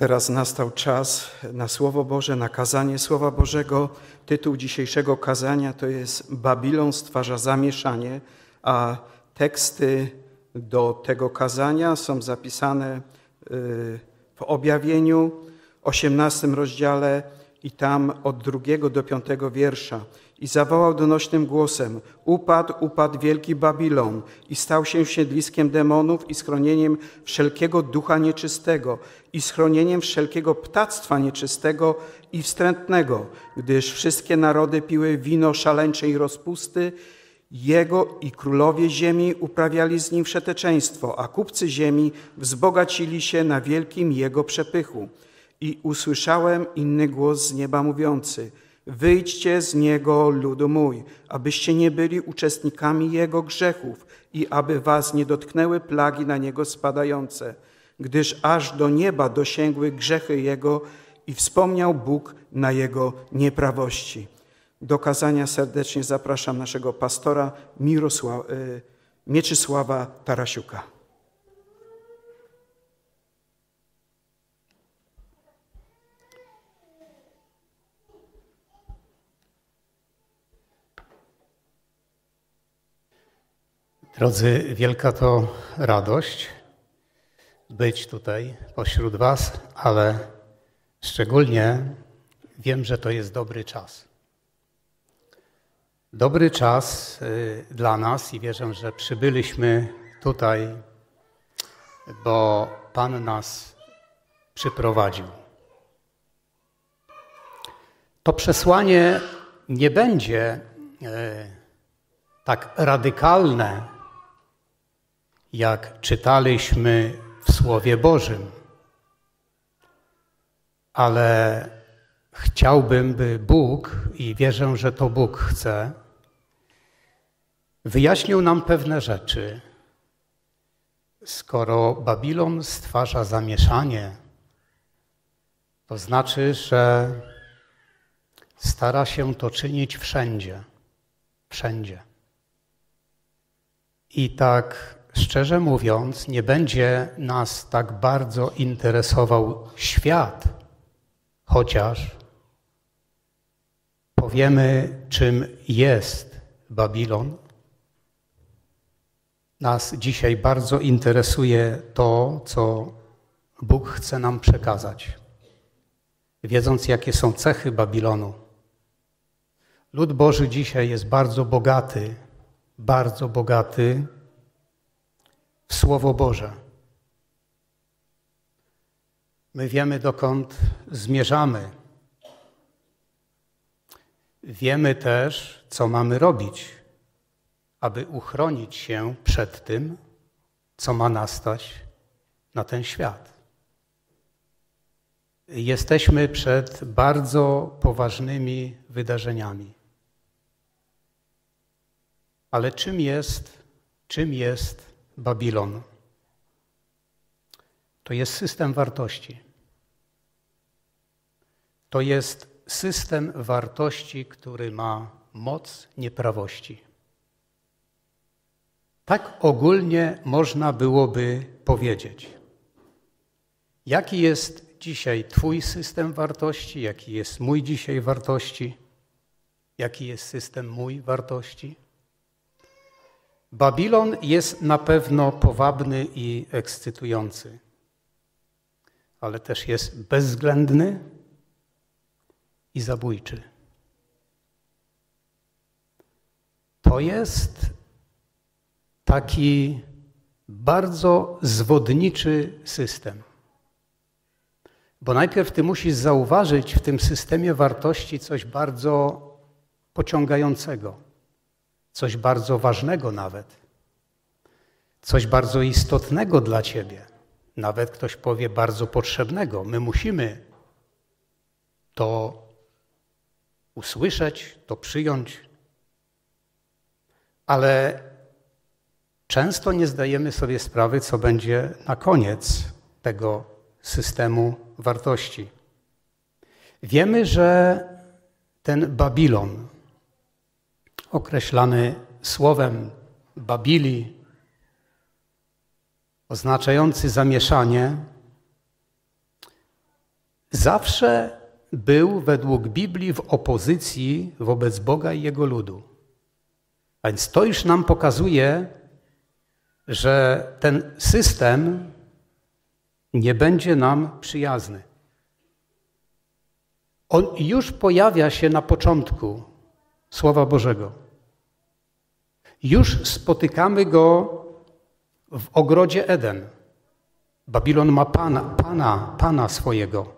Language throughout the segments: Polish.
Teraz nastał czas na Słowo Boże, na kazanie Słowa Bożego. Tytuł dzisiejszego kazania to jest Babilon stwarza zamieszanie, a teksty do tego kazania są zapisane y, w objawieniu, 18 rozdziale i tam od drugiego do piątego wiersza. I zawołał donośnym głosem: Upadł, upadł wielki Babilon i stał się siedliskiem demonów i schronieniem wszelkiego ducha nieczystego i schronieniem wszelkiego ptactwa nieczystego i wstrętnego, gdyż wszystkie narody piły wino szaleńczej rozpusty. Jego i królowie ziemi uprawiali z nim wszeteczeństwo, a kupcy ziemi wzbogacili się na wielkim jego przepychu. I usłyszałem inny głos z nieba mówiący – Wyjdźcie z niego, ludu mój, abyście nie byli uczestnikami jego grzechów i aby was nie dotknęły plagi na niego spadające, gdyż aż do nieba dosięgły grzechy jego i wspomniał Bóg na jego nieprawości. Do kazania serdecznie zapraszam naszego pastora Mirosław, y, Mieczysława Tarasiuka. Drodzy, wielka to radość być tutaj pośród Was, ale szczególnie wiem, że to jest dobry czas. Dobry czas y, dla nas i wierzę, że przybyliśmy tutaj, bo Pan nas przyprowadził. To przesłanie nie będzie y, tak radykalne, jak czytaliśmy w Słowie Bożym. Ale chciałbym, by Bóg, i wierzę, że to Bóg chce, wyjaśnił nam pewne rzeczy. Skoro Babilon stwarza zamieszanie, to znaczy, że stara się to czynić wszędzie. Wszędzie. I tak szczerze mówiąc, nie będzie nas tak bardzo interesował świat, chociaż powiemy, czym jest Babilon. Nas dzisiaj bardzo interesuje to, co Bóg chce nam przekazać. Wiedząc, jakie są cechy Babilonu, lud Boży dzisiaj jest bardzo bogaty, bardzo bogaty w Słowo Boże. My wiemy, dokąd zmierzamy. Wiemy też, co mamy robić, aby uchronić się przed tym, co ma nastać na ten świat. Jesteśmy przed bardzo poważnymi wydarzeniami. Ale czym jest, czym jest Babilon. To jest system wartości. To jest system wartości, który ma moc nieprawości. Tak ogólnie można byłoby powiedzieć. Jaki jest dzisiaj Twój system wartości? Jaki jest mój dzisiaj wartości? Jaki jest system mój wartości? Babilon jest na pewno powabny i ekscytujący, ale też jest bezwzględny i zabójczy. To jest taki bardzo zwodniczy system. Bo najpierw ty musisz zauważyć w tym systemie wartości coś bardzo pociągającego coś bardzo ważnego nawet, coś bardzo istotnego dla Ciebie, nawet ktoś powie bardzo potrzebnego. My musimy to usłyszeć, to przyjąć, ale często nie zdajemy sobie sprawy, co będzie na koniec tego systemu wartości. Wiemy, że ten Babilon, określany słowem Babili, oznaczający zamieszanie, zawsze był według Biblii w opozycji wobec Boga i Jego ludu. A więc to już nam pokazuje, że ten system nie będzie nam przyjazny. On już pojawia się na początku Słowa Bożego. Już spotykamy go w ogrodzie Eden. Babilon ma pana, pana, pana swojego.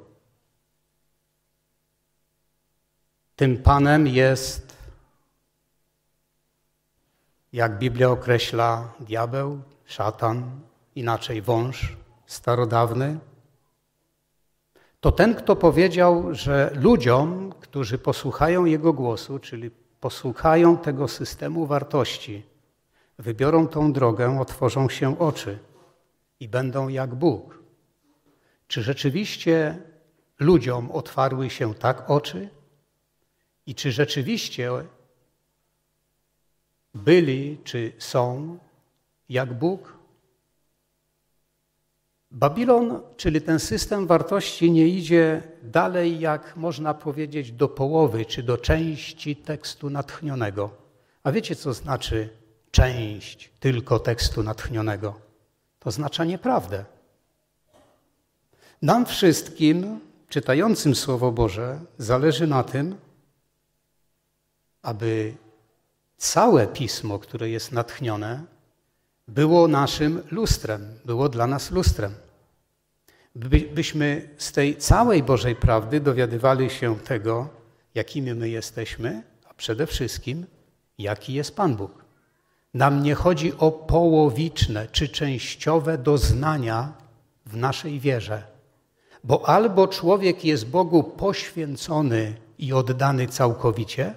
Tym panem jest, jak Biblia określa, diabeł, szatan, inaczej wąż starodawny. To ten, kto powiedział, że ludziom, którzy posłuchają jego głosu, czyli posłuchają tego systemu wartości, wybiorą tą drogę, otworzą się oczy i będą jak Bóg. Czy rzeczywiście ludziom otwarły się tak oczy? I czy rzeczywiście byli, czy są jak Bóg? Babilon, czyli ten system wartości, nie idzie dalej, jak można powiedzieć, do połowy czy do części tekstu natchnionego. A wiecie, co znaczy część tylko tekstu natchnionego? To oznacza nieprawdę. Nam wszystkim, czytającym Słowo Boże, zależy na tym, aby całe pismo, które jest natchnione, było naszym lustrem, było dla nas lustrem. By, byśmy z tej całej Bożej prawdy dowiadywali się tego, jakimi my jesteśmy, a przede wszystkim, jaki jest Pan Bóg. Nam nie chodzi o połowiczne czy częściowe doznania w naszej wierze, bo albo człowiek jest Bogu poświęcony i oddany całkowicie,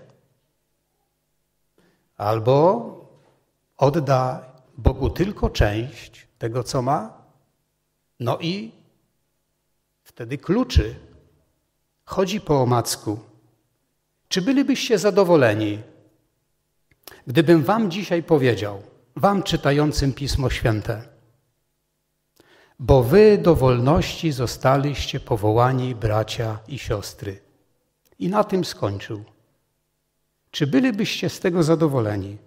albo odda Bogu tylko część tego, co ma, no i wtedy kluczy. Chodzi po omacku. Czy bylibyście zadowoleni, gdybym wam dzisiaj powiedział, wam czytającym Pismo Święte, bo wy do wolności zostaliście powołani bracia i siostry. I na tym skończył. Czy bylibyście z tego zadowoleni?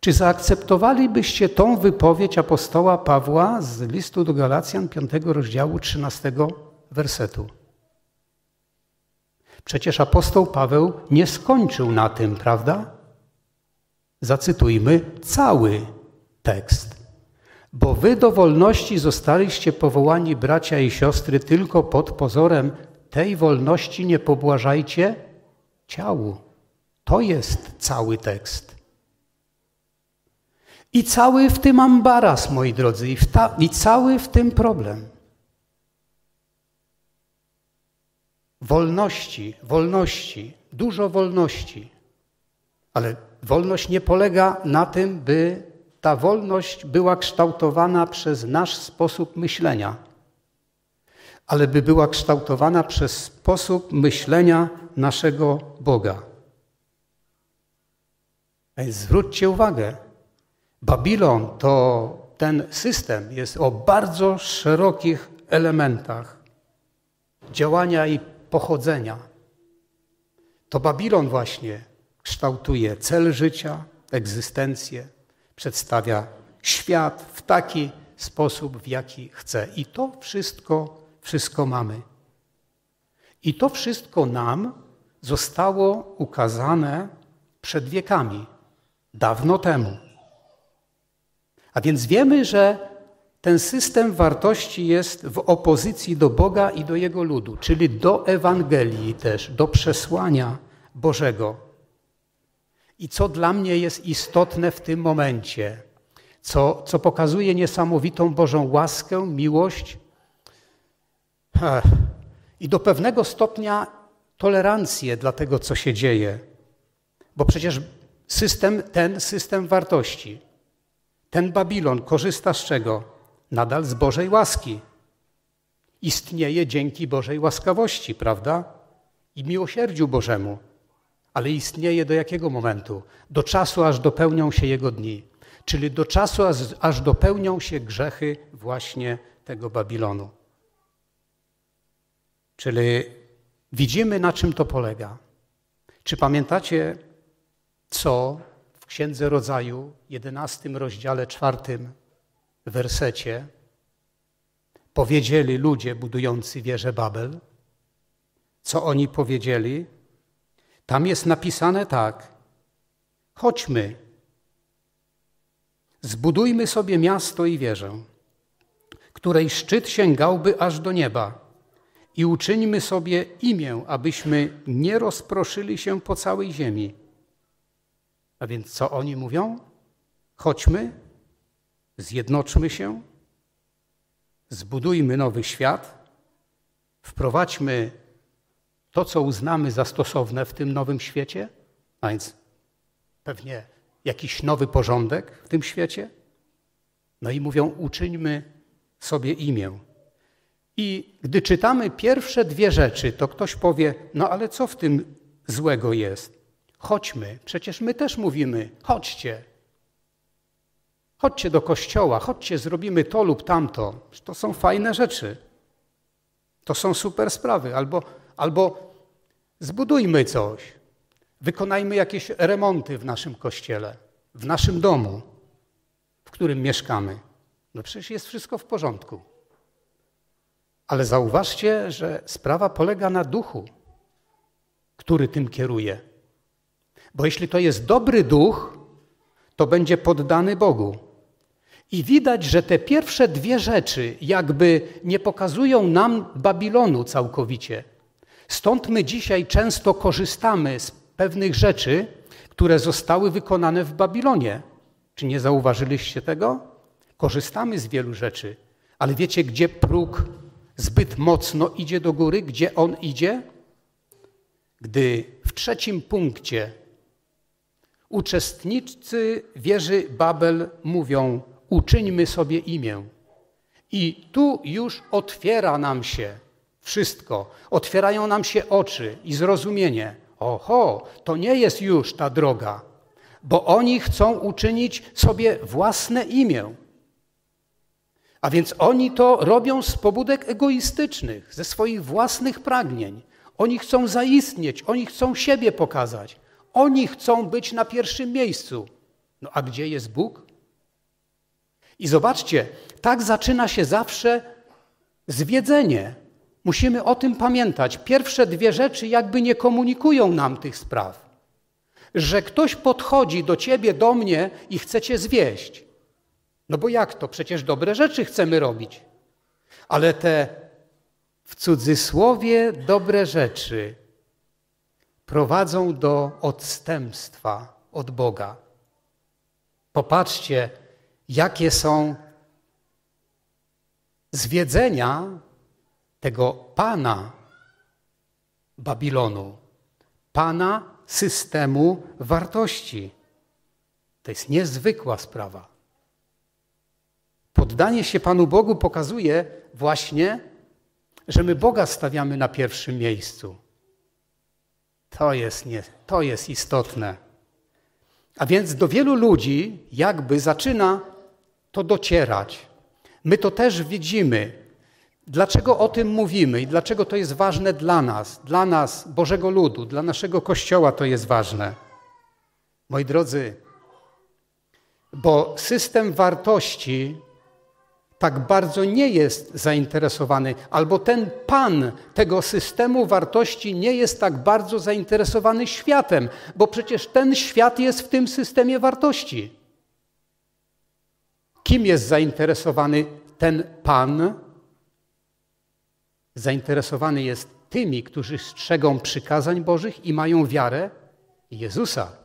Czy zaakceptowalibyście tą wypowiedź apostoła Pawła z listu do Galacjan 5 rozdziału 13 wersetu? Przecież apostoł Paweł nie skończył na tym, prawda? Zacytujmy cały tekst. Bo wy do wolności zostaliście powołani, bracia i siostry, tylko pod pozorem tej wolności nie pobłażajcie ciału. To jest cały tekst. I cały w tym ambaras, moi drodzy, i, ta, i cały w tym problem. Wolności, wolności, dużo wolności. Ale wolność nie polega na tym, by ta wolność była kształtowana przez nasz sposób myślenia, ale by była kształtowana przez sposób myślenia naszego Boga. Więc zwróćcie uwagę, Babilon to ten system jest o bardzo szerokich elementach działania i pochodzenia. To Babilon właśnie kształtuje cel życia, egzystencję, przedstawia świat w taki sposób, w jaki chce. I to wszystko, wszystko mamy. I to wszystko nam zostało ukazane przed wiekami dawno temu. A więc wiemy, że ten system wartości jest w opozycji do Boga i do Jego ludu, czyli do Ewangelii też, do przesłania Bożego. I co dla mnie jest istotne w tym momencie, co, co pokazuje niesamowitą Bożą łaskę, miłość i do pewnego stopnia tolerancję dla tego, co się dzieje. Bo przecież system, ten system wartości, ten Babilon korzysta z czego? Nadal z Bożej łaski. Istnieje dzięki Bożej łaskawości, prawda? I miłosierdziu Bożemu. Ale istnieje do jakiego momentu? Do czasu, aż dopełnią się Jego dni. Czyli do czasu, aż, dopełnią się grzechy właśnie tego Babilonu. Czyli widzimy, na czym to polega. Czy pamiętacie, co w Księdze Rodzaju, 11 rozdziale, 4 wersecie powiedzieli ludzie budujący wieżę Babel? Co oni powiedzieli? Tam jest napisane tak: chodźmy, zbudujmy sobie miasto i wieżę, której szczyt sięgałby aż do nieba, i uczyńmy sobie imię, abyśmy nie rozproszyli się po całej ziemi. A więc co oni mówią? Chodźmy, zjednoczmy się, zbudujmy nowy świat, wprowadźmy to, co uznamy za stosowne w tym nowym świecie, a więc pewnie jakiś nowy porządek w tym świecie. No i mówią, uczyńmy sobie imię. I gdy czytamy pierwsze dwie rzeczy, to ktoś powie, no ale co w tym złego jest? Chodźmy, przecież my też mówimy, chodźcie. Chodźcie do kościoła, chodźcie, zrobimy to lub tamto. To są fajne rzeczy. To są super sprawy. Albo, albo zbudujmy coś. Wykonajmy jakieś remonty w naszym kościele, w naszym domu, w którym mieszkamy. No przecież jest wszystko w porządku. Ale zauważcie, że sprawa polega na duchu, który tym kieruje. Bo jeśli to jest dobry duch, to będzie poddany Bogu. I widać, że te pierwsze dwie rzeczy jakby nie pokazują nam Babilonu całkowicie. Stąd my dzisiaj często korzystamy z pewnych rzeczy, które zostały wykonane w Babilonie. Czy nie zauważyliście tego? Korzystamy z wielu rzeczy, ale wiecie, gdzie próg zbyt mocno idzie do góry? Gdzie on idzie? Gdy w trzecim punkcie uczestnicy wieży Babel mówią: Uczyńmy sobie imię. I tu już otwiera nam się wszystko. Otwierają nam się oczy i zrozumienie. Oho, to nie jest już ta droga, bo oni chcą uczynić sobie własne imię. A więc oni to robią z pobudek egoistycznych, ze swoich własnych pragnień. Oni chcą zaistnieć, oni chcą siebie pokazać. Oni chcą być na pierwszym miejscu. No a gdzie jest Bóg? I zobaczcie, tak zaczyna się zawsze zwiedzenie. Musimy o tym pamiętać. Pierwsze dwie rzeczy jakby nie komunikują nam tych spraw. Że ktoś podchodzi do ciebie, do mnie i chce cię zwieść. No bo jak to? Przecież dobre rzeczy chcemy robić. Ale te w cudzysłowie dobre rzeczy prowadzą do odstępstwa od Boga. Popatrzcie, jakie są zwiedzenia tego pana Babilonu, pana systemu wartości. To jest niezwykła sprawa. Poddanie się Panu Bogu pokazuje właśnie, że my Boga stawiamy na pierwszym miejscu. To jest, nie, to jest istotne. A więc do wielu ludzi jakby zaczyna to docierać. My to też widzimy. Dlaczego o tym mówimy i dlaczego to jest ważne dla nas, dla nas, Bożego Ludu, dla naszego Kościoła to jest ważne? Moi drodzy, bo system wartości tak bardzo nie jest zainteresowany, albo ten pan tego systemu wartości nie jest tak bardzo zainteresowany światem, bo przecież ten świat jest w tym systemie wartości. Kim jest zainteresowany ten pan? Zainteresowany jest tymi, którzy strzegą przykazań Bożych i mają wiarę Jezusa.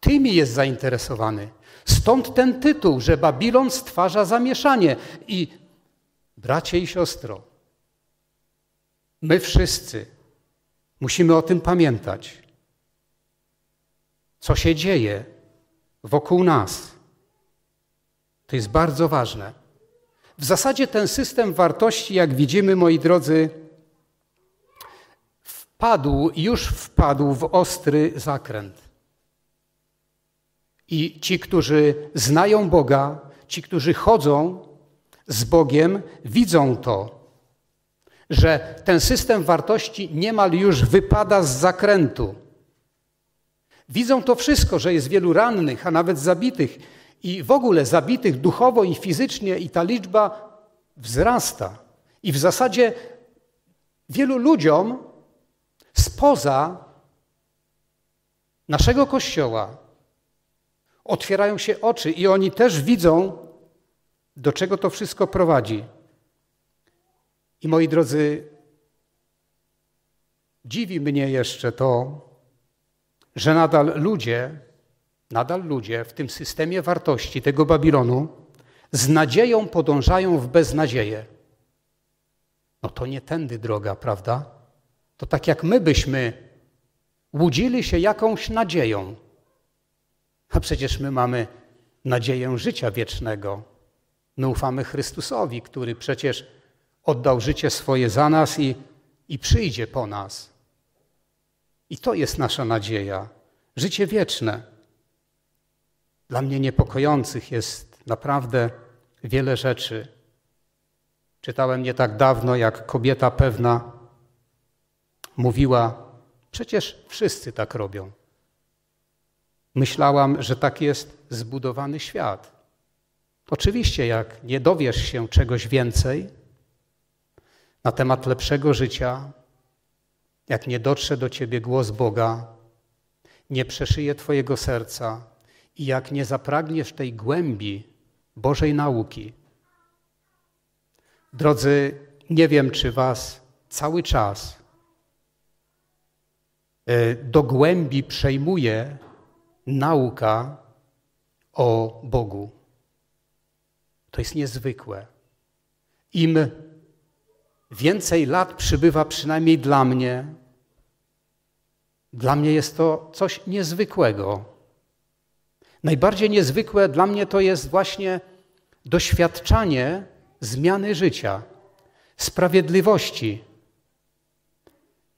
Tymi jest zainteresowany. Stąd ten tytuł, że Babilon stwarza zamieszanie. I bracie i siostro, my wszyscy musimy o tym pamiętać. Co się dzieje wokół nas. To jest bardzo ważne. W zasadzie ten system wartości, jak widzimy, moi drodzy, wpadł, już wpadł w ostry zakręt. I ci, którzy znają Boga, ci, którzy chodzą z Bogiem, widzą to, że ten system wartości niemal już wypada z zakrętu. Widzą to wszystko, że jest wielu rannych, a nawet zabitych i w ogóle zabitych duchowo i fizycznie, i ta liczba wzrasta. I w zasadzie wielu ludziom spoza naszego kościoła otwierają się oczy i oni też widzą, do czego to wszystko prowadzi. I moi drodzy, dziwi mnie jeszcze to, że nadal ludzie, nadal ludzie w tym systemie wartości tego Babilonu z nadzieją podążają w beznadzieję. No to nie tędy droga, prawda? To tak jak my byśmy łudzili się jakąś nadzieją. A przecież my mamy nadzieję życia wiecznego. My ufamy Chrystusowi, który przecież oddał życie swoje za nas i, i przyjdzie po nas. I to jest nasza nadzieja. Życie wieczne. Dla mnie niepokojących jest naprawdę wiele rzeczy. Czytałem nie tak dawno, jak kobieta pewna mówiła: Przecież wszyscy tak robią. Myślałam, że tak jest zbudowany świat. Oczywiście, jak nie dowiesz się czegoś więcej na temat lepszego życia, jak nie dotrze do ciebie głos Boga, nie przeszyje twojego serca i jak nie zapragniesz tej głębi Bożej nauki. Drodzy, nie wiem, czy was cały czas e, do głębi przejmuje nauka o Bogu. To jest niezwykłe. Im więcej lat przybywa, przynajmniej dla mnie, dla mnie jest to coś niezwykłego. Najbardziej niezwykłe dla mnie to jest właśnie doświadczanie zmiany życia, sprawiedliwości.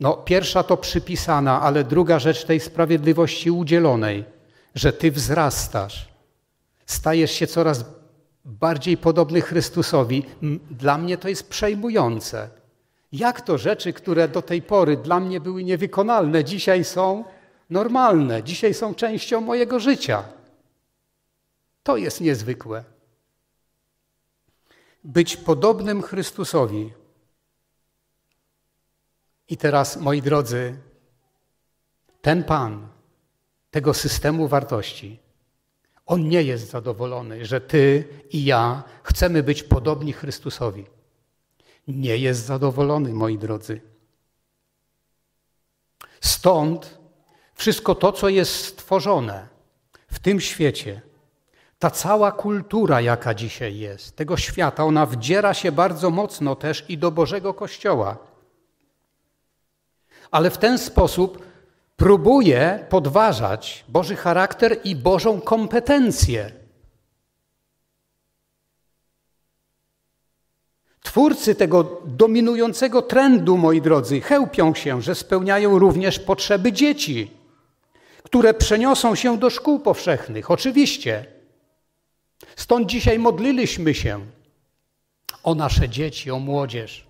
No, pierwsza to przypisana, ale druga rzecz tej sprawiedliwości udzielonej, że Ty wzrastasz, stajesz się coraz bardziej podobny Chrystusowi, dla mnie to jest przejmujące. Jak to rzeczy, które do tej pory dla mnie były niewykonalne, dzisiaj są normalne, dzisiaj są częścią mojego życia. To jest niezwykłe. Być podobnym Chrystusowi. I teraz, moi drodzy, ten Pan tego systemu wartości, on nie jest zadowolony, że ty i ja chcemy być podobni Chrystusowi. Nie jest zadowolony, moi drodzy. Stąd wszystko to, co jest stworzone w tym świecie, ta cała kultura, jaka dzisiaj jest, tego świata, ona wdziera się bardzo mocno też i do Bożego Kościoła. Ale w ten sposób próbuje podważać Boży charakter i Bożą kompetencję. Twórcy tego dominującego trendu, moi drodzy, chełpią się, że spełniają również potrzeby dzieci, które przeniosą się do szkół powszechnych. Oczywiście. Stąd dzisiaj modliliśmy się o nasze dzieci, o młodzież.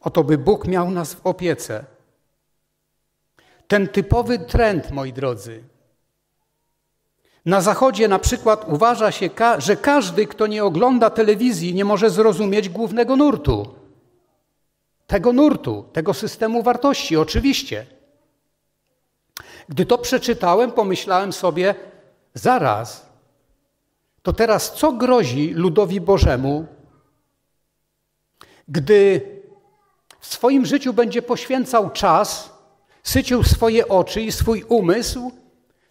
Oto by Bóg miał nas w opiece. Ten typowy trend, moi drodzy. Na Zachodzie na przykład uważa się, że każdy, kto nie ogląda telewizji, nie może zrozumieć głównego nurtu. Tego nurtu, tego systemu wartości, oczywiście. Gdy to przeczytałem, pomyślałem sobie, zaraz, to teraz co grozi ludowi Bożemu, gdy w swoim życiu będzie poświęcał czas sycił swoje oczy i swój umysł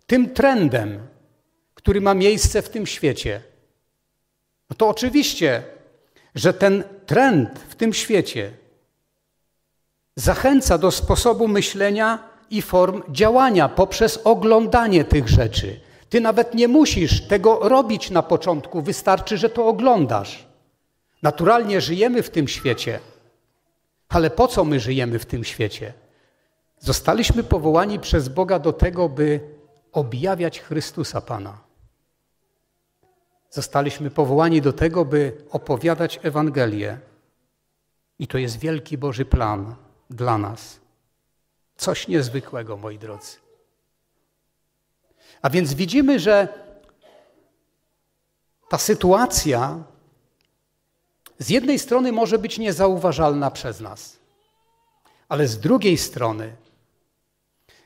tym trendem, który ma miejsce w tym świecie. No to oczywiście, że ten trend w tym świecie zachęca do sposobu myślenia i form działania poprzez oglądanie tych rzeczy. Ty nawet nie musisz tego robić na początku, wystarczy, że to oglądasz. Naturalnie żyjemy w tym świecie, ale po co my żyjemy w tym świecie? Zostaliśmy powołani przez Boga do tego, by objawiać Chrystusa Pana. Zostaliśmy powołani do tego, by opowiadać Ewangelię. I to jest wielki Boży plan dla nas. Coś niezwykłego, moi drodzy. A więc widzimy, że ta sytuacja z jednej strony może być niezauważalna przez nas, ale z drugiej strony,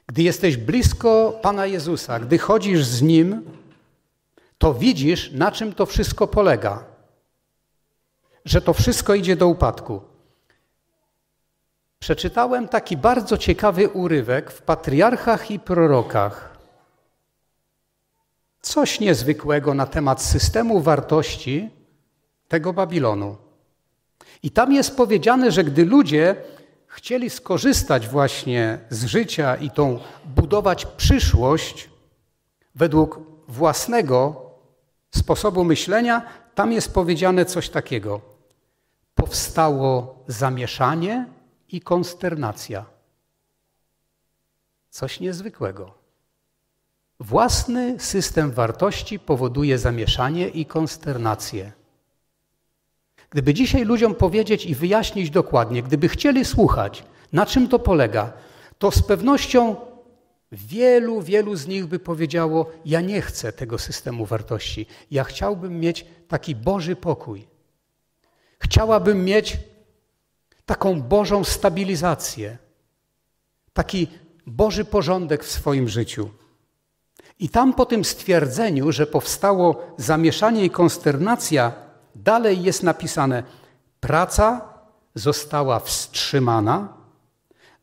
gdy jesteś blisko Pana Jezusa, gdy chodzisz z Nim, to widzisz, na czym to wszystko polega. Że to wszystko idzie do upadku. Przeczytałem taki bardzo ciekawy urywek w Patriarchach i Prorokach. Coś niezwykłego na temat systemu wartości tego Babilonu. I tam jest powiedziane, że gdy ludzie chcieli skorzystać właśnie z życia i tą budować przyszłość według własnego sposobu myślenia, tam jest powiedziane coś takiego. Powstało zamieszanie i konsternacja. Coś niezwykłego. Własny system wartości powoduje zamieszanie i konsternację. Gdyby dzisiaj ludziom powiedzieć i wyjaśnić dokładnie, gdyby chcieli słuchać, na czym to polega, to z pewnością wielu, wielu z nich by powiedziało: Ja nie chcę tego systemu wartości. Ja chciałbym mieć taki Boży pokój. Chciałabym mieć taką Bożą stabilizację, taki Boży porządek w swoim życiu. I tam po tym stwierdzeniu, że powstało zamieszanie i konsternacja, dalej jest napisane: praca została wstrzymana,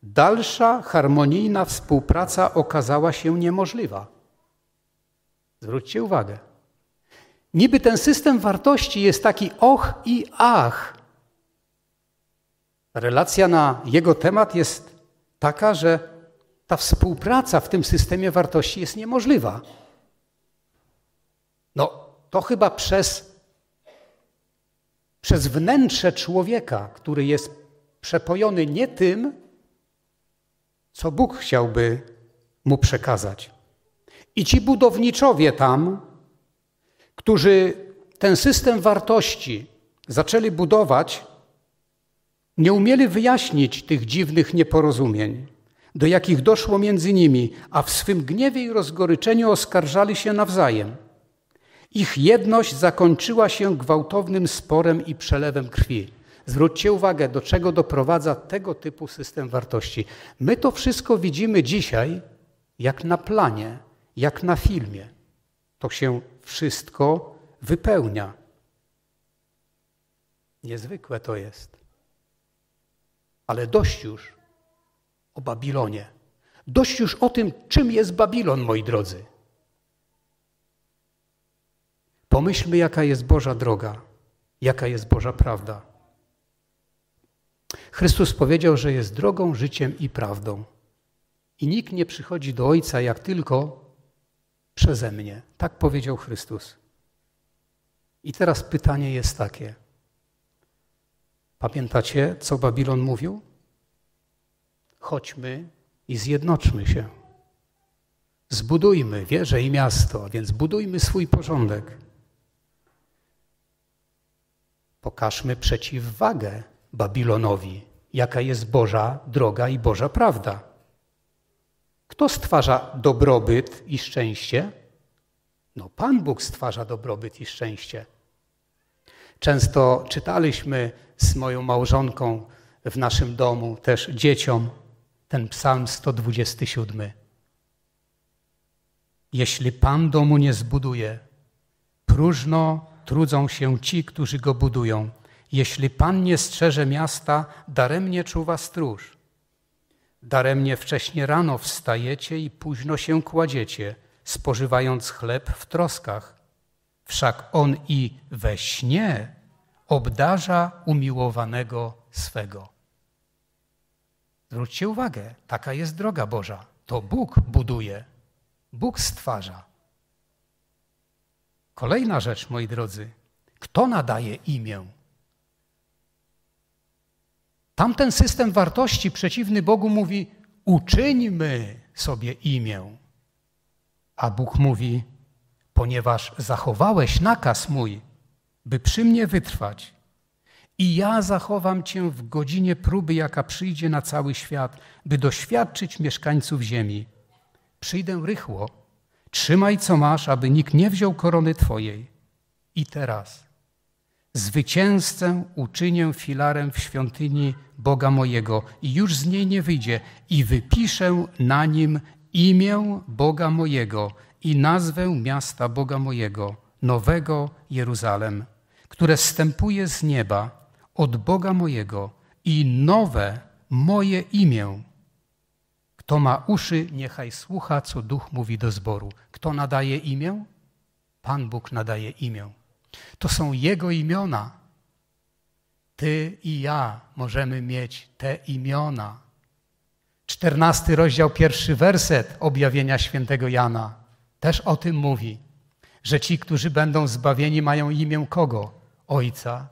dalsza harmonijna współpraca okazała się niemożliwa. Zwróćcie uwagę. Niby ten system wartości jest taki och i ach. Relacja na jego temat jest taka, że ta współpraca w tym systemie wartości jest niemożliwa. No, to chyba przez, przez wnętrze człowieka, który jest przepojony nie tym, co Bóg chciałby mu przekazać. I ci budowniczowie tam, którzy ten system wartości zaczęli budować, nie umieli wyjaśnić tych dziwnych nieporozumień, do jakich doszło między nimi, a w swym gniewie i rozgoryczeniu oskarżali się nawzajem. Ich jedność zakończyła się gwałtownym sporem i przelewem krwi. Zwróćcie uwagę, do czego doprowadza tego typu system wartości. My to wszystko widzimy dzisiaj jak na planie, jak na filmie. To się wszystko wypełnia. Niezwykłe to jest. Ale dość już o Babilonie. Dość już o tym, czym jest Babilon, moi drodzy. Pomyślmy, jaka jest Boża droga, jaka jest Boża prawda. Chrystus powiedział, że jest drogą, życiem i prawdą. I nikt nie przychodzi do Ojca jak tylko przeze mnie. Tak powiedział Chrystus. I teraz pytanie jest takie. Pamiętacie, co Babilon mówił? Chodźmy i zjednoczmy się. Zbudujmy wieżę i miasto, więc budujmy swój porządek. Pokażmy przeciwwagę Babilonowi, jaka jest Boża droga i Boża prawda. Kto stwarza dobrobyt i szczęście? No, Pan Bóg stwarza dobrobyt i szczęście. Często czytaliśmy z moją małżonką w naszym domu, też dzieciom, ten psalm 127. Jeśli Pan domu nie zbuduje, próżno trudzą się ci, którzy go budują. Jeśli Pan nie strzeże miasta, daremnie czuwa stróż. Daremnie wcześnie rano wstajecie i późno się kładziecie, spożywając chleb w troskach. Wszak On i we śnie obdarza umiłowanego swego. Zwróćcie uwagę, taka jest droga Boża. To Bóg buduje, Bóg stwarza. Kolejna rzecz, moi drodzy, kto nadaje imię? Tamten system wartości przeciwny Bogu mówi: uczyńmy sobie imię. A Bóg mówi: ponieważ zachowałeś nakaz mój, by przy mnie wytrwać I ja zachowam cię w godzinie próby, jaka przyjdzie na cały świat, by doświadczyć mieszkańców ziemi. Przyjdę rychło. Trzymaj, co masz, aby nikt nie wziął korony twojej. I teraz zwycięzcę uczynię filarem w świątyni Boga mojego i już z niej nie wyjdzie i wypiszę na nim imię Boga mojego i nazwę miasta Boga mojego, nowego Jeruzalem, które stępuje z nieba od Boga mojego i nowe moje imię. Kto ma uszy, niechaj słucha, co Duch mówi do zboru. Kto nadaje imię? Pan Bóg nadaje imię. To są Jego imiona. Ty i ja możemy mieć te imiona. Czternasty rozdział, pierwszy werset objawienia świętego Jana też o tym mówi, że ci, którzy będą zbawieni, mają imię kogo? Ojca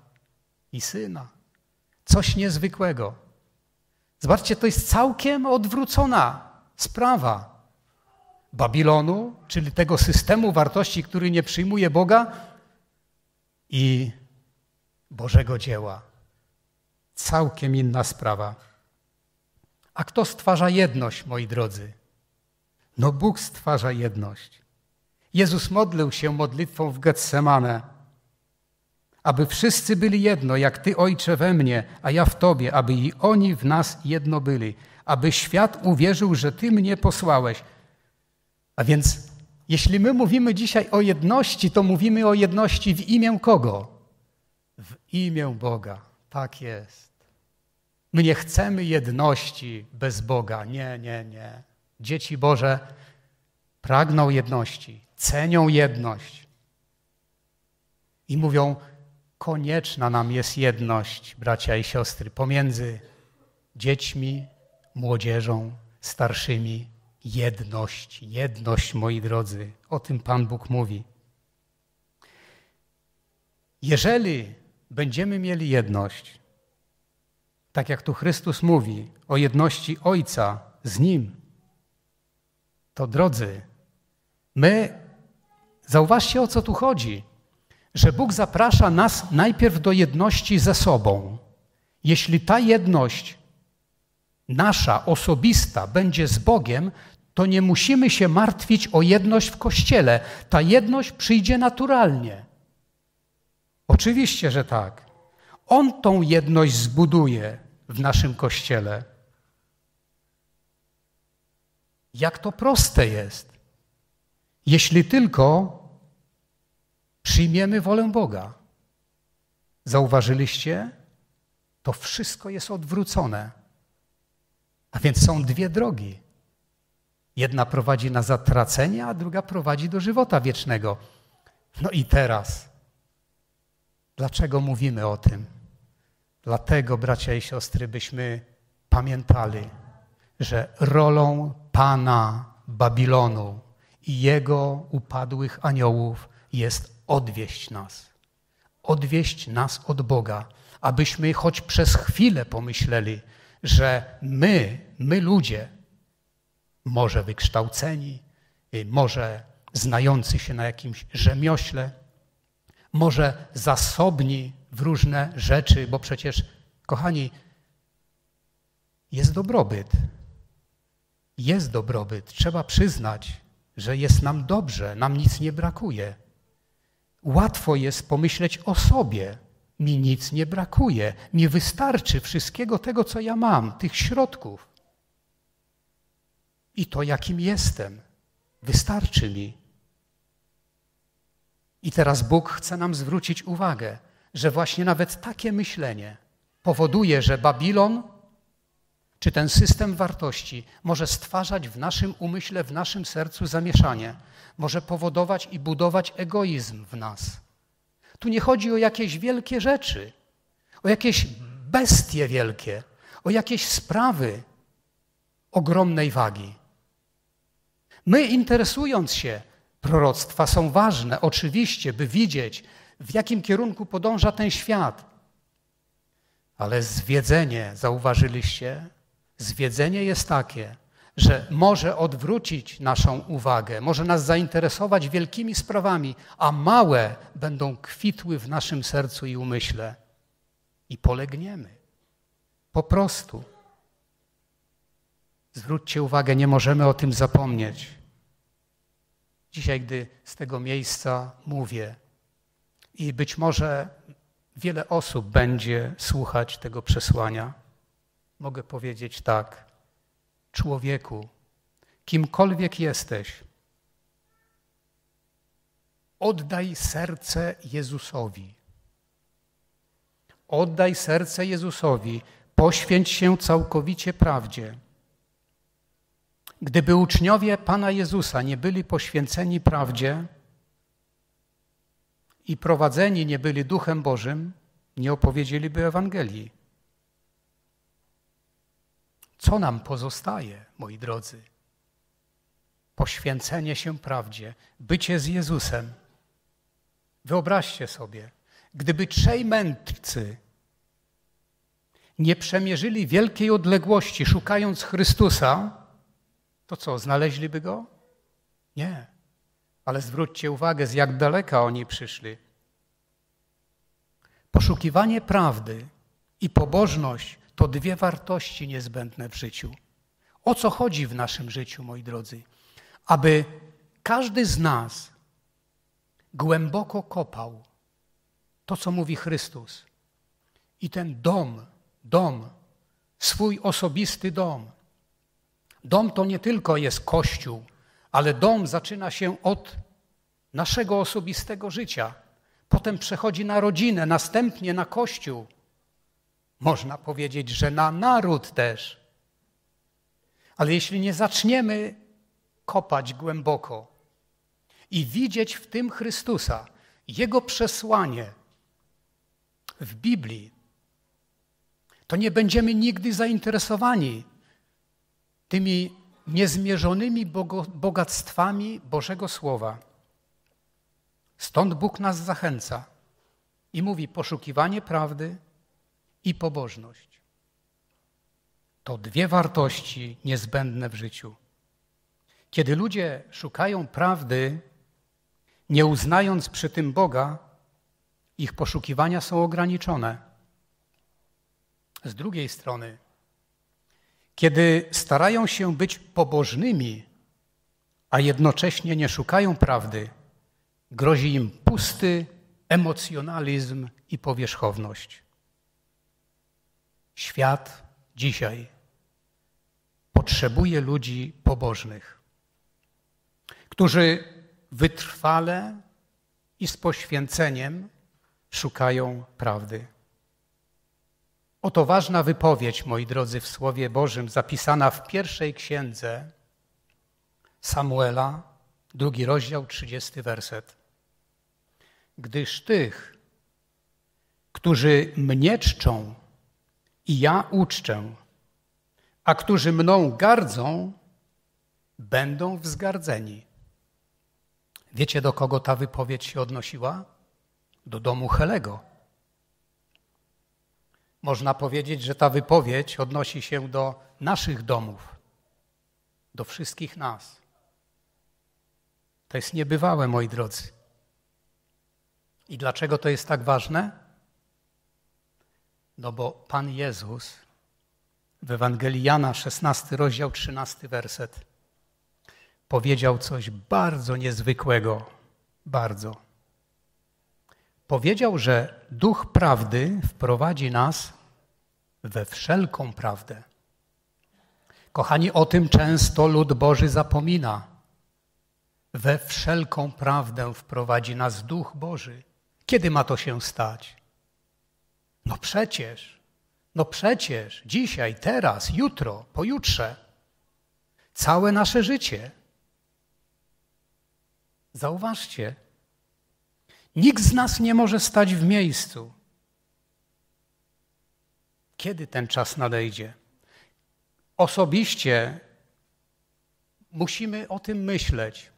i Syna. Coś niezwykłego. Zobaczcie, to jest całkiem odwrócona sprawa. Babilonu, czyli tego systemu wartości, który nie przyjmuje Boga i Bożego dzieła. Całkiem inna sprawa. A kto stwarza jedność, moi drodzy? No Bóg stwarza jedność. Jezus modlił się modlitwą w Getsemane, aby wszyscy byli jedno, jak Ty, Ojcze, we mnie, a ja w Tobie, aby i oni w nas jedno byli, aby świat uwierzył, że Ty mnie posłałeś. A więc, jeśli my mówimy dzisiaj o jedności, to mówimy o jedności w imię kogo? W imię Boga. Tak jest. My nie chcemy jedności bez Boga. Nie, nie, nie. Dzieci Boże pragną jedności, cenią jedność. I mówią, konieczna nam jest jedność, bracia i siostry, pomiędzy dziećmi, młodzieżą, starszymi. Jedność, jedność, moi drodzy. O tym Pan Bóg mówi. Jeżeli będziemy mieli jedność, tak jak tu Chrystus mówi o jedności Ojca z Nim, to drodzy, my, zauważcie o co tu chodzi, że Bóg zaprasza nas najpierw do jedności ze sobą. Jeśli ta jedność nasza, osobista, będzie z Bogiem, to nie musimy się martwić o jedność w Kościele. Ta jedność przyjdzie naturalnie. Oczywiście, że tak. On tą jedność zbuduje w naszym Kościele. Jak to proste jest. Jeśli tylko przyjmiemy wolę Boga. Zauważyliście? To wszystko jest odwrócone. A więc są dwie drogi. Jedna prowadzi na zatracenie, a druga prowadzi do żywota wiecznego. No i teraz, dlaczego mówimy o tym? Dlatego, bracia i siostry, byśmy pamiętali, że rolą Pana Babilonu i jego upadłych aniołów jest odwieść nas. Odwieść nas od Boga, abyśmy choć przez chwilę pomyśleli, że my, my ludzie, może wykształceni, może znający się na jakimś rzemiośle, może zasobni w różne rzeczy, bo przecież, kochani, jest dobrobyt. Jest dobrobyt. Trzeba przyznać, że jest nam dobrze, nam nic nie brakuje. Łatwo jest pomyśleć o sobie. Mi nic nie brakuje, mi wystarczy wszystkiego tego, co ja mam, tych środków. I to, jakim jestem, wystarczy mi. I teraz Bóg chce nam zwrócić uwagę, że właśnie nawet takie myślenie powoduje, że Babilon czy ten system wartości może stwarzać w naszym umyśle, w naszym sercu zamieszanie, może powodować i budować egoizm w nas. Tu nie chodzi o jakieś wielkie rzeczy, o jakieś bestie wielkie, o jakieś sprawy ogromnej wagi. My, interesując się, proroctwa są ważne, oczywiście, by widzieć, w jakim kierunku podąża ten świat. Ale zwiedzenie, zauważyliście, Zwiedzenie jest takie, że może odwrócić naszą uwagę, może nas zainteresować wielkimi sprawami, a małe będą kwitły w naszym sercu i umyśle. i polegniemy. Po prostu. Zwróćcie uwagę, nie możemy o tym zapomnieć. Dzisiaj, gdy z tego miejsca mówię, i być może wiele osób będzie słuchać tego przesłania, mogę powiedzieć tak: człowieku, kimkolwiek jesteś, oddaj serce Jezusowi. Oddaj serce Jezusowi, poświęć się całkowicie prawdzie. Gdyby uczniowie Pana Jezusa nie byli poświęceni prawdzie i prowadzeni nie byli Duchem Bożym, nie opowiedzieliby Ewangelii. Co nam pozostaje, moi drodzy? Poświęcenie się prawdzie, bycie z Jezusem. Wyobraźcie sobie, gdyby trzej mędrcy nie przemierzyli wielkiej odległości, szukając Chrystusa, to co, znaleźliby go? Nie. Ale zwróćcie uwagę, z jak daleka oni przyszli. Poszukiwanie prawdy i pobożność to dwie wartości niezbędne w życiu. O co chodzi w naszym życiu, moi drodzy? Aby każdy z nas głęboko kopał to, co mówi Chrystus. I ten dom, dom, swój osobisty dom. Dom to nie tylko jest kościół, ale dom zaczyna się od naszego osobistego życia. Potem przechodzi na rodzinę, następnie na kościół. Można powiedzieć, że na naród też. Ale jeśli nie zaczniemy kopać głęboko i widzieć w tym Chrystusa, Jego przesłanie w Biblii, to nie będziemy nigdy zainteresowani tymi niezmierzonymi bogactwami Bożego Słowa. Stąd Bóg nas zachęca i mówi poszukiwanie prawdy i pobożność. To dwie wartości niezbędne w życiu. Kiedy ludzie szukają prawdy, nie uznając przy tym Boga, ich poszukiwania są ograniczone. Z drugiej strony, kiedy starają się być pobożnymi, a jednocześnie nie szukają prawdy, grozi im pusty emocjonalizm i powierzchowność. Świat dzisiaj potrzebuje ludzi pobożnych, którzy wytrwale i z poświęceniem szukają prawdy. Oto ważna wypowiedź, moi drodzy, w Słowie Bożym, zapisana w pierwszej księdze Samuela, drugi rozdział, trzydziesty werset. Gdyż tych, którzy mnie czczą i ja uczczę, a którzy mną gardzą, będą wzgardzeni. Wiecie, do kogo ta wypowiedź się odnosiła? Do domu Helego. Można powiedzieć, że ta wypowiedź odnosi się do naszych domów, do wszystkich nas. To jest niebywałe, moi drodzy. I dlaczego to jest tak ważne? No bo Pan Jezus w Ewangelii Jana, 16 rozdział, 13 werset, powiedział coś bardzo niezwykłego, bardzo. Powiedział, że Duch Prawdy wprowadzi nas we wszelką prawdę. Kochani, o tym często lud Boży zapomina. We wszelką prawdę wprowadzi nas Duch Boży. Kiedy ma to się stać? No przecież, no przecież, dzisiaj, teraz, jutro, pojutrze, całe nasze życie. Zauważcie, nikt z nas nie może stać w miejscu. Kiedy ten czas nadejdzie? Osobiście musimy o tym myśleć,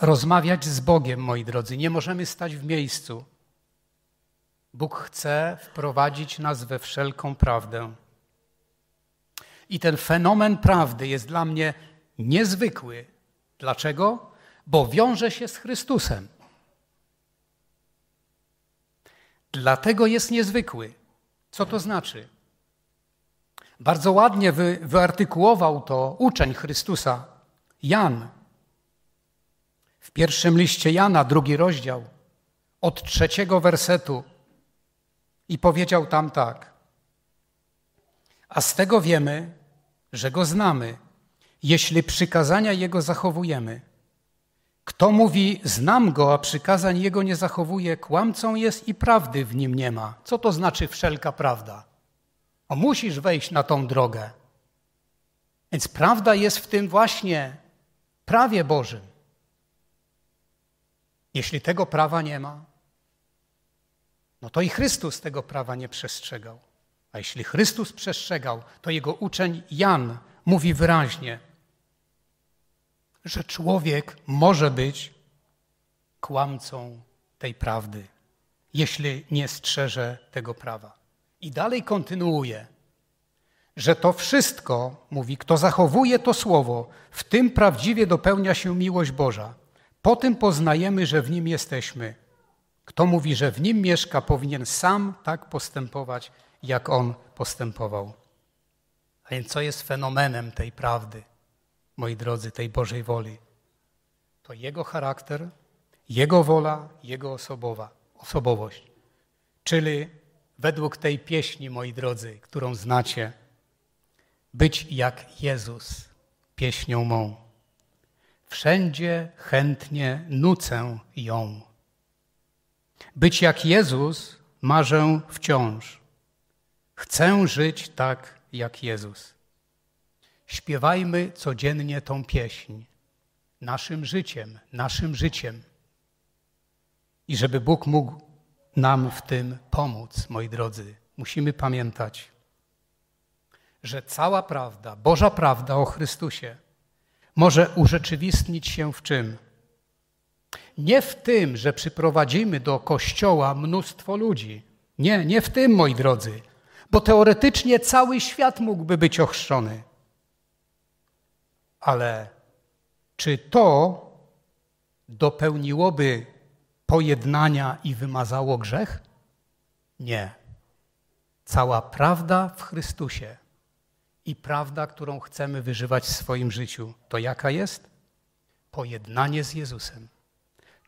rozmawiać z Bogiem, moi drodzy. Nie możemy stać w miejscu. Bóg chce wprowadzić nas we wszelką prawdę. I ten fenomen prawdy jest dla mnie niezwykły. Dlaczego? Bo wiąże się z Chrystusem. Dlatego jest niezwykły. Co to znaczy? Bardzo ładnie wy, wyartykułował to uczeń Chrystusa, Jan. W pierwszym liście Jana, drugi rozdział, od trzeciego wersetu. I powiedział tam tak. A z tego wiemy, że go znamy, jeśli przykazania jego zachowujemy. Kto mówi, znam go, a przykazań jego nie zachowuje, kłamcą jest i prawdy w nim nie ma. Co to znaczy wszelka prawda? O, musisz wejść na tą drogę. Więc prawda jest w tym właśnie prawie Bożym. Jeśli tego prawa nie ma, no to i Chrystus tego prawa nie przestrzegał. A jeśli Chrystus przestrzegał, to jego uczeń Jan mówi wyraźnie, że człowiek może być kłamcą tej prawdy, jeśli nie strzeże tego prawa. I dalej kontynuuje, że to wszystko, mówi, kto zachowuje to słowo, w tym prawdziwie dopełnia się miłość Boża. Po tym poznajemy, że w nim jesteśmy. Kto mówi, że w nim mieszka, powinien sam tak postępować, jak on postępował. A więc co jest fenomenem tej prawdy, moi drodzy, tej Bożej woli? To jego charakter, jego wola, jego osobowa, osobowość. Czyli według tej pieśni, moi drodzy, którą znacie, być jak Jezus, pieśnią mą. Wszędzie chętnie nucę ją. Być jak Jezus marzę wciąż. Chcę żyć tak jak Jezus. Śpiewajmy codziennie tą pieśń, naszym życiem, naszym życiem. I żeby Bóg mógł nam w tym pomóc, moi drodzy, musimy pamiętać, że cała prawda, Boża prawda o Chrystusie może urzeczywistnić się w czym? Nie w tym, że przyprowadzimy do kościoła mnóstwo ludzi. Nie, nie w tym, moi drodzy, bo teoretycznie cały świat mógłby być ochrzczony. Ale czy to dopełniłoby pojednania i wymazało grzech? Nie. Cała prawda w Chrystusie i prawda, którą chcemy wyżywać w swoim życiu, to jaka jest? Pojednanie z Jezusem,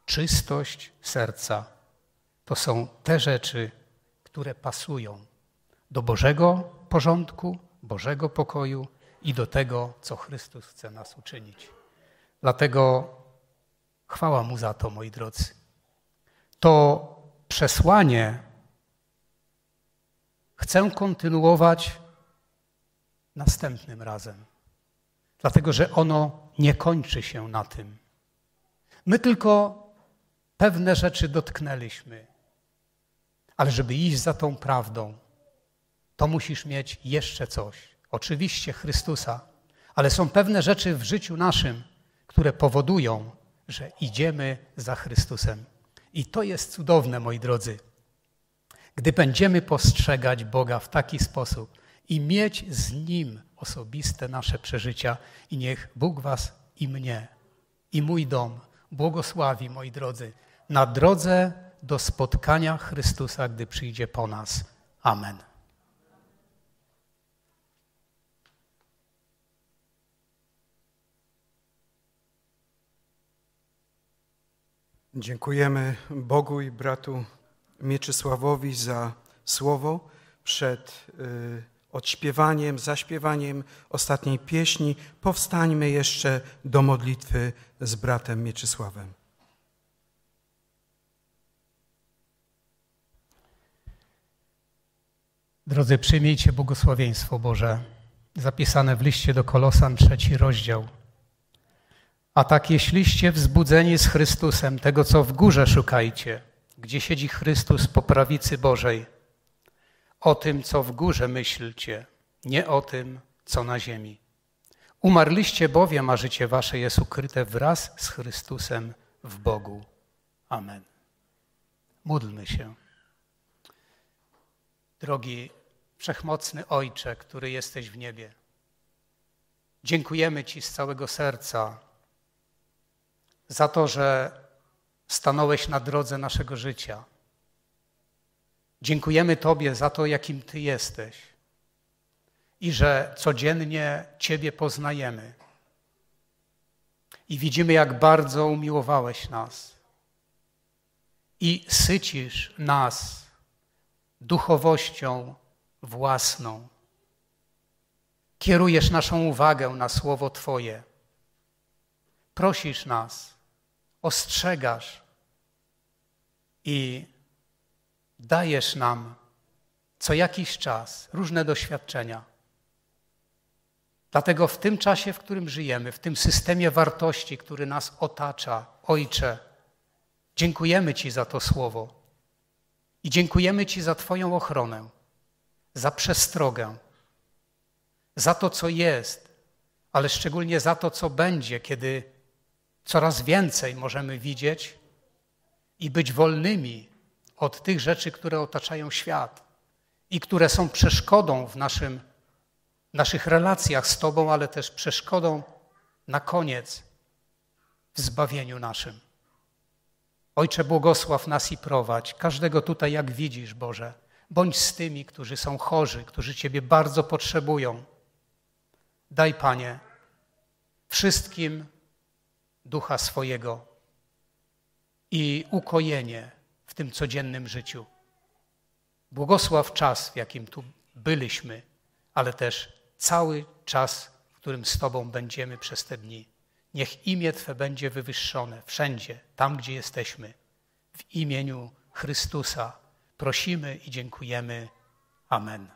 czystość serca. To są te rzeczy, które pasują do Bożego porządku, Bożego pokoju i do tego, co Chrystus chce nas uczynić. Dlatego chwała Mu za to, moi drodzy. To przesłanie chcę kontynuować następnym razem, dlatego że ono nie kończy się na tym. My tylko pewne rzeczy dotknęliśmy, ale żeby iść za tą prawdą, to musisz mieć jeszcze coś. Oczywiście Chrystusa, ale są pewne rzeczy w życiu naszym, które powodują, że idziemy za Chrystusem. I to jest cudowne, moi drodzy. Gdy będziemy postrzegać Boga w taki sposób i mieć z Nim osobiste nasze przeżycia, i niech Bóg Was i mnie, i mój dom błogosławi, moi drodzy, na drodze do spotkania Chrystusa, gdy przyjdzie po nas. Amen. Dziękujemy Bogu i bratu Mieczysławowi za słowo przed y, odśpiewaniem, zaśpiewaniem ostatniej pieśni. Powstańmy jeszcze do modlitwy z bratem Mieczysławem. Drodzy, przyjmijcie błogosławieństwo Boże, zapisane w liście do Kolosan, trzeci rozdział. A tak jeśliście wzbudzeni z Chrystusem, tego co w górze szukajcie, gdzie siedzi Chrystus po prawicy Bożej, o tym, co w górze myślcie, nie o tym, co na ziemi. Umarliście bowiem, a życie wasze jest ukryte wraz z Chrystusem w Bogu. Amen. Módlmy się. Drogi Wszechmocny Ojcze, który jesteś w niebie, dziękujemy Ci z całego serca za to, że stanąłeś na drodze naszego życia. Dziękujemy Tobie za to, jakim Ty jesteś i że codziennie Ciebie poznajemy. I widzimy, jak bardzo umiłowałeś nas i sycisz nas duchowością własną. Kierujesz naszą uwagę na słowo Twoje. Prosisz nas, ostrzegasz i dajesz nam co jakiś czas różne doświadczenia. Dlatego w tym czasie, w którym żyjemy, w tym systemie wartości, który nas otacza, Ojcze, dziękujemy Ci za to słowo i dziękujemy Ci za Twoją ochronę, za przestrogę, za to, co jest, ale szczególnie za to, co będzie, kiedy coraz więcej możemy widzieć i być wolnymi od tych rzeczy, które otaczają świat i które są przeszkodą w naszym, naszych relacjach z Tobą, ale też przeszkodą na koniec w zbawieniu naszym. Ojcze, błogosław nas i prowadź, każdego tutaj, jak widzisz, Boże. Bądź z tymi, którzy są chorzy, którzy Ciebie bardzo potrzebują. Daj, Panie, wszystkim ducha swojego i ukojenie w tym codziennym życiu. Błogosław czas, w jakim tu byliśmy, ale też cały czas, w którym z Tobą będziemy przez te dni. Niech imię Twe będzie wywyższone wszędzie, tam gdzie jesteśmy. W imieniu Chrystusa prosimy i dziękujemy. Amen.